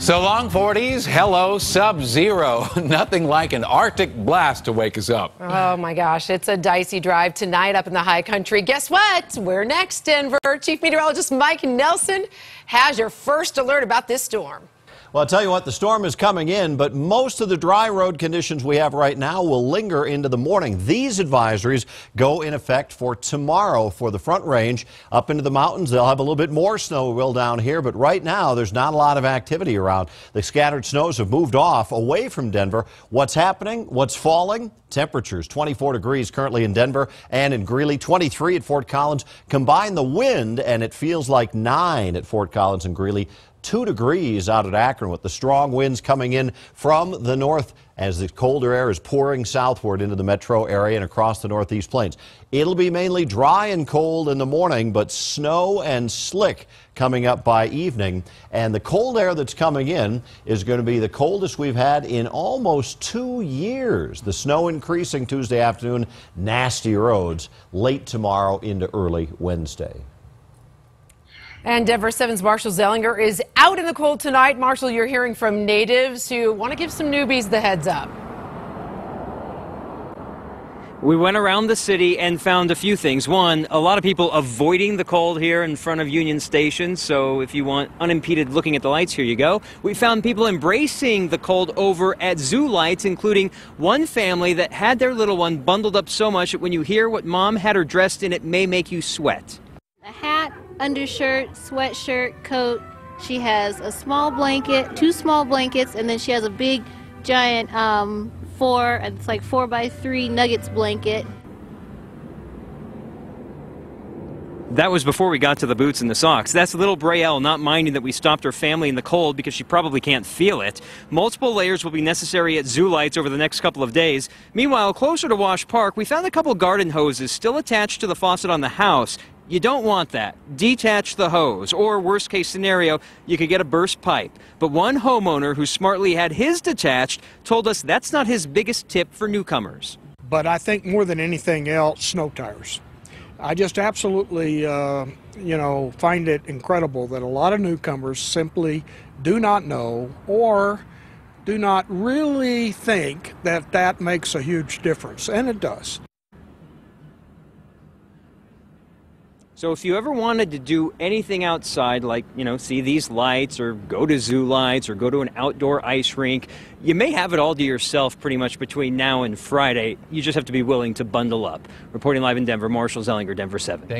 So long 40s, hello sub zero. Nothing like an Arctic blast to wake us up. Oh my gosh, it's a dicey drive tonight up in the high country. Guess what? We're next, Denver. Chief Meteorologist Mike Nelson has your first alert about this storm. Well, I'll tell you what, the storm is coming in, but most of the dry road conditions we have right now will linger into the morning. These advisories go in effect for tomorrow for the front range. Up into the mountains, they'll have a little bit more snow will down here, but right now there's not a lot of activity around. The scattered snows have moved off away from Denver. What's happening? What's falling? Temperatures 24 degrees currently in Denver and in Greeley, 23 at Fort Collins. Combine the wind, and it feels like 9 at Fort Collins and Greeley two degrees out at Akron with the strong winds coming in from the north as the colder air is pouring southward into the metro area and across the northeast plains. It'll be mainly dry and cold in the morning, but snow and slick coming up by evening. And the cold air that's coming in is going to be the coldest we've had in almost two years. The snow increasing Tuesday afternoon, nasty roads late tomorrow into early Wednesday. And Denver 7's Marshall Zellinger is out in the cold tonight. Marshall, you're hearing from natives who want to give some newbies the heads up. We went around the city and found a few things. One, a lot of people avoiding the cold here in front of Union Station. So if you want unimpeded looking at the lights, here you go. We found people embracing the cold over at Zoo Lights, including one family that had their little one bundled up so much that when you hear what mom had her dressed in, it may make you sweat. Undershirt, sweatshirt, coat. She has a small blanket, two small blankets, and then she has a big, giant um, four. It's like four by three Nuggets blanket. That was before we got to the boots and the socks. That's little Braille not minding that we stopped her family in the cold because she probably can't feel it. Multiple layers will be necessary at Zoo Lights over the next couple of days. Meanwhile, closer to Wash Park, we found a couple garden hoses still attached to the faucet on the house. You don't want that. Detach the hose, or worst case scenario, you could get a burst pipe. But one homeowner who smartly had his detached told us that's not his biggest tip for newcomers. But I think more than anything else, snow tires. I just absolutely, uh, you know, find it incredible that a lot of newcomers simply do not know or do not really think that that makes a huge difference, and it does. So if you ever wanted to do anything outside, like, you know, see these lights or go to zoo lights or go to an outdoor ice rink, you may have it all to yourself pretty much between now and Friday. You just have to be willing to bundle up. Reporting live in Denver, Marshall Zellinger, Denver 7.